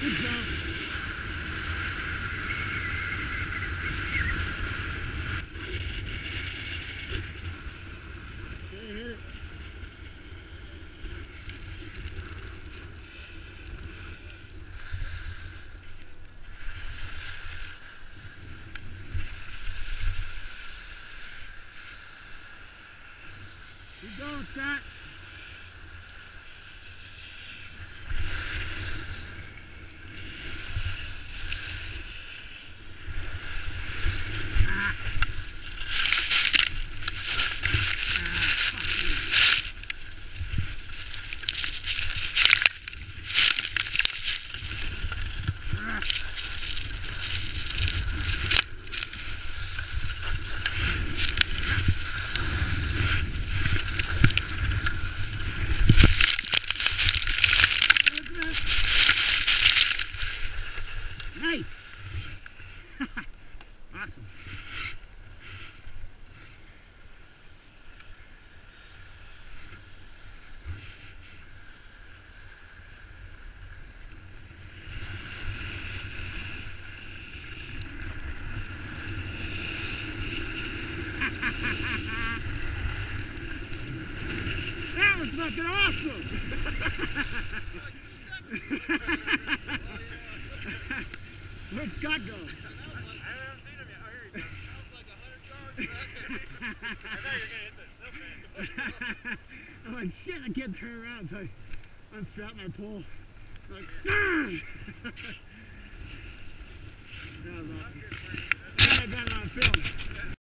Mm-hmm. Keep going, Scott. Ah. Was fucking awesome! Where'd Scott go? I'm like, oh, shit, I can't turn around, so I unstrap my pole. I'm like, "Argh!" Ah!